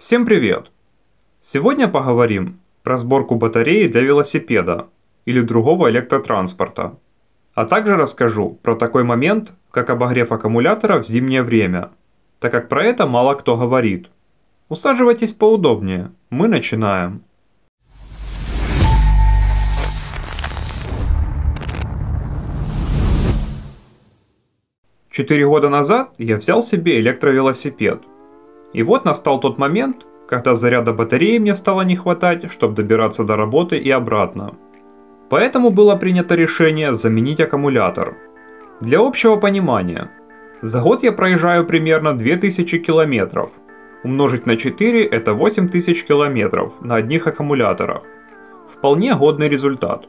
Всем привет! Сегодня поговорим про сборку батареи для велосипеда или другого электротранспорта. А также расскажу про такой момент, как обогрев аккумулятора в зимнее время, так как про это мало кто говорит. Усаживайтесь поудобнее, мы начинаем. Четыре года назад я взял себе электровелосипед. И вот настал тот момент, когда заряда батареи мне стало не хватать, чтобы добираться до работы и обратно. Поэтому было принято решение заменить аккумулятор. Для общего понимания, за год я проезжаю примерно 2000 километров. Умножить на 4 это 8000 километров на одних аккумуляторах. Вполне годный результат.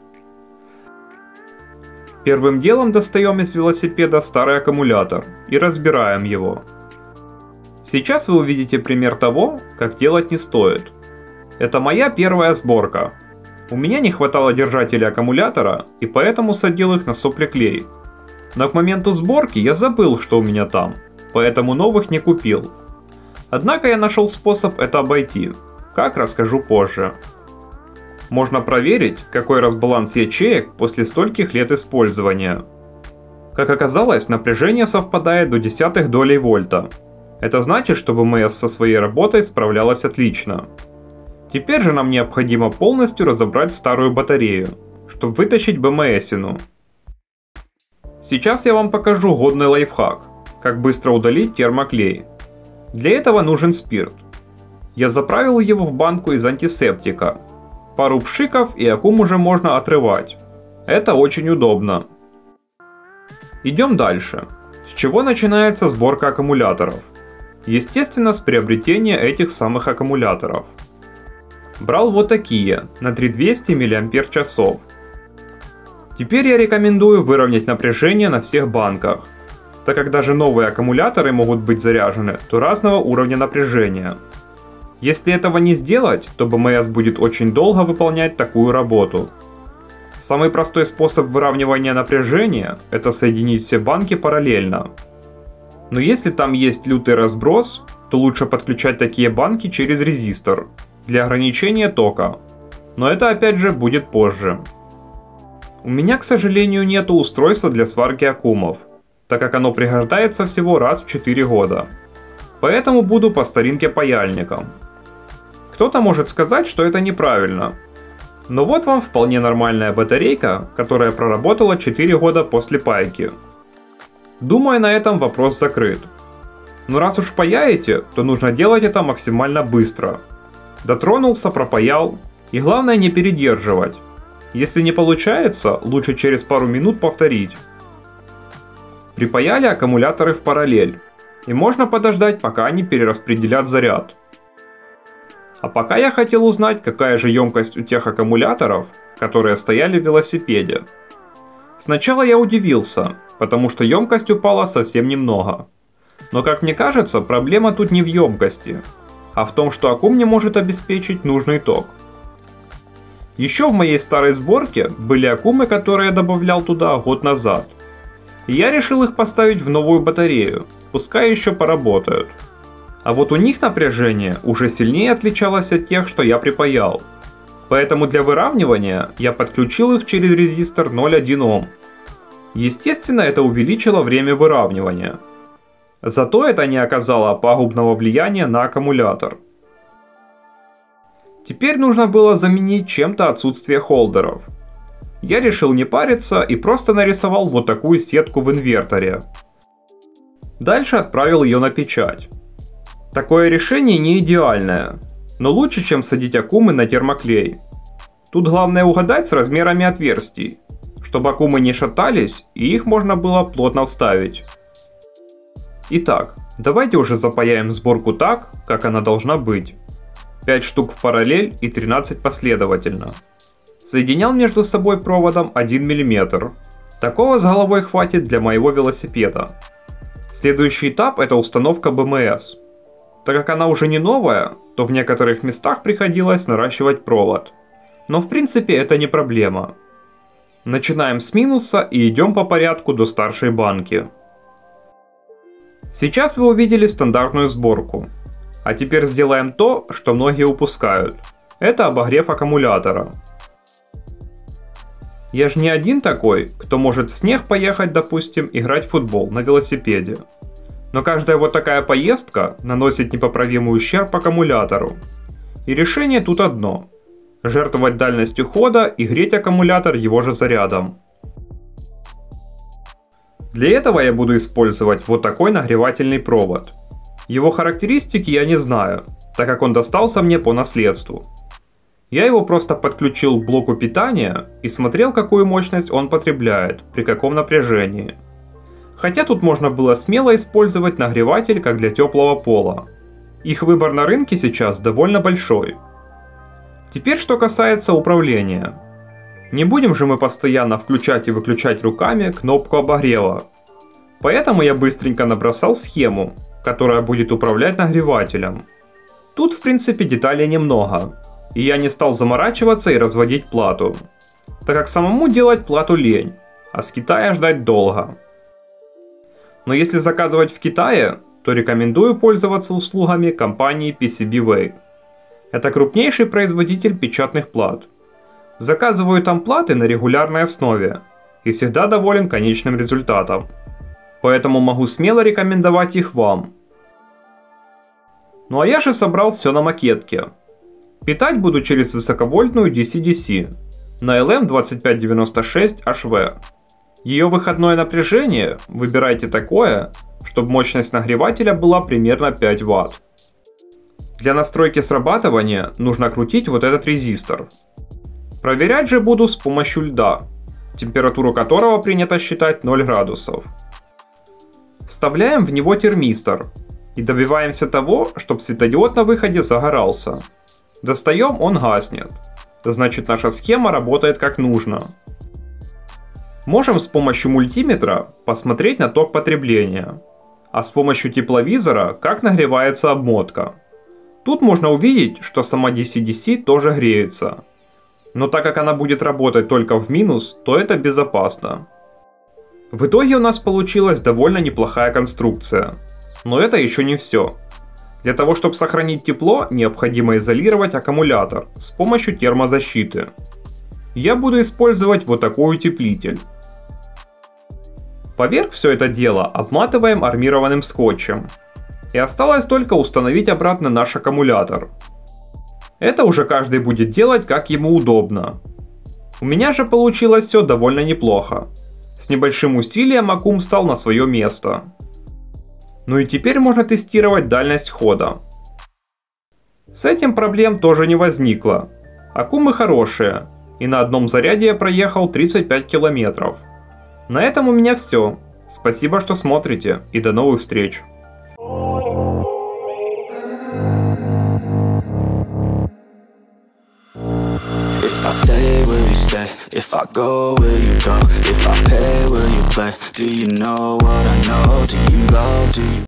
Первым делом достаем из велосипеда старый аккумулятор и разбираем его. Сейчас вы увидите пример того, как делать не стоит. Это моя первая сборка. У меня не хватало держателя аккумулятора, и поэтому садил их на сопли Но к моменту сборки я забыл, что у меня там, поэтому новых не купил. Однако я нашел способ это обойти. Как расскажу позже. Можно проверить, какой разбаланс ячеек после стольких лет использования. Как оказалось, напряжение совпадает до десятых долей вольта. Это значит, что БМС со своей работой справлялась отлично. Теперь же нам необходимо полностью разобрать старую батарею, чтобы вытащить БМСину. Сейчас я вам покажу годный лайфхак, как быстро удалить термоклей. Для этого нужен спирт. Я заправил его в банку из антисептика, Пару пшиков и аккум уже можно отрывать. Это очень удобно. Идем дальше. С чего начинается сборка аккумуляторов? Естественно, с приобретения этих самых аккумуляторов. Брал вот такие, на 3200 мАч. Теперь я рекомендую выровнять напряжение на всех банках, так как даже новые аккумуляторы могут быть заряжены до разного уровня напряжения. Если этого не сделать, то БМС будет очень долго выполнять такую работу. Самый простой способ выравнивания напряжения – это соединить все банки параллельно. Но если там есть лютый разброс, то лучше подключать такие банки через резистор для ограничения тока. Но это опять же будет позже. У меня, к сожалению, нет устройства для сварки аккумов, так как оно пригождается всего раз в 4 года. Поэтому буду по старинке паяльником – кто-то может сказать, что это неправильно. Но вот вам вполне нормальная батарейка, которая проработала 4 года после пайки. Думаю, на этом вопрос закрыт. Но раз уж паяете, то нужно делать это максимально быстро. Дотронулся, пропаял. И главное не передерживать. Если не получается, лучше через пару минут повторить. Припаяли аккумуляторы в параллель. И можно подождать, пока они перераспределят заряд. А пока я хотел узнать, какая же емкость у тех аккумуляторов, которые стояли в велосипеде. Сначала я удивился, потому что емкость упала совсем немного. Но как мне кажется, проблема тут не в емкости, а в том, что аккум не может обеспечить нужный ток. Еще в моей старой сборке были аккумы, которые я добавлял туда год назад. И я решил их поставить в новую батарею, пускай еще поработают. А вот у них напряжение уже сильнее отличалось от тех, что я припаял. Поэтому для выравнивания я подключил их через резистор 0,1 Ом. Естественно, это увеличило время выравнивания. Зато это не оказало пагубного влияния на аккумулятор. Теперь нужно было заменить чем-то отсутствие холдеров. Я решил не париться и просто нарисовал вот такую сетку в инверторе. Дальше отправил ее на печать. Такое решение не идеальное, но лучше, чем садить аккумы на термоклей. Тут главное угадать с размерами отверстий, чтобы аккумы не шатались и их можно было плотно вставить. Итак, давайте уже запаяем сборку так, как она должна быть. 5 штук в параллель и 13 последовательно. Соединял между собой проводом 1 мм. Такого с головой хватит для моего велосипеда. Следующий этап это установка БМС. Так как она уже не новая, то в некоторых местах приходилось наращивать провод. Но в принципе это не проблема. Начинаем с минуса и идем по порядку до старшей банки. Сейчас вы увидели стандартную сборку. А теперь сделаем то, что многие упускают. Это обогрев аккумулятора. Я же не один такой, кто может в снег поехать, допустим, играть в футбол на велосипеде. Но каждая вот такая поездка наносит непоправимый ущерб аккумулятору. И решение тут одно. Жертвовать дальностью хода и греть аккумулятор его же зарядом. Для этого я буду использовать вот такой нагревательный провод. Его характеристики я не знаю, так как он достался мне по наследству. Я его просто подключил к блоку питания и смотрел, какую мощность он потребляет, при каком напряжении. Хотя тут можно было смело использовать нагреватель как для теплого пола. Их выбор на рынке сейчас довольно большой. Теперь что касается управления. Не будем же мы постоянно включать и выключать руками кнопку обогрева. Поэтому я быстренько набросал схему, которая будет управлять нагревателем. Тут в принципе деталей немного, и я не стал заморачиваться и разводить плату, так как самому делать плату лень, а с Китая ждать долго. Но если заказывать в Китае, то рекомендую пользоваться услугами компании PCBWay. Это крупнейший производитель печатных плат – Заказываю там платы на регулярной основе и всегда доволен конечным результатом. Поэтому могу смело рекомендовать их вам. Ну а я же собрал все на макетке. Питать буду через высоковольтную DC-DC на LM2596HV. Ее выходное напряжение выбирайте такое, чтобы мощность нагревателя была примерно 5 Вт. Для настройки срабатывания нужно крутить вот этот резистор. Проверять же буду с помощью льда, температуру которого принято считать 0 градусов. Вставляем в него термистор и добиваемся того, чтобы светодиод на выходе загорался. Достаем, он гаснет. Значит наша схема работает как нужно. Можем с помощью мультиметра посмотреть на ток потребления, а с помощью тепловизора как нагревается обмотка. Тут можно увидеть, что сама DC-DC тоже греется. Но так как она будет работать только в минус, то это безопасно. В итоге у нас получилась довольно неплохая конструкция. Но это еще не все. Для того, чтобы сохранить тепло, необходимо изолировать аккумулятор с помощью термозащиты. Я буду использовать вот такой утеплитель. Поверх все это дело обматываем армированным скотчем. И осталось только установить обратно наш аккумулятор. Это уже каждый будет делать как ему удобно. У меня же получилось все довольно неплохо. С небольшим усилием Акум стал на свое место. Ну и теперь можно тестировать дальность хода. С этим проблем тоже не возникло. Акумы хорошие, и на одном заряде я проехал 35 километров. На этом у меня все. Спасибо, что смотрите, и до новых встреч. If I go, will you go? If I pay, will you play? Do you know what I know? Do you love, do you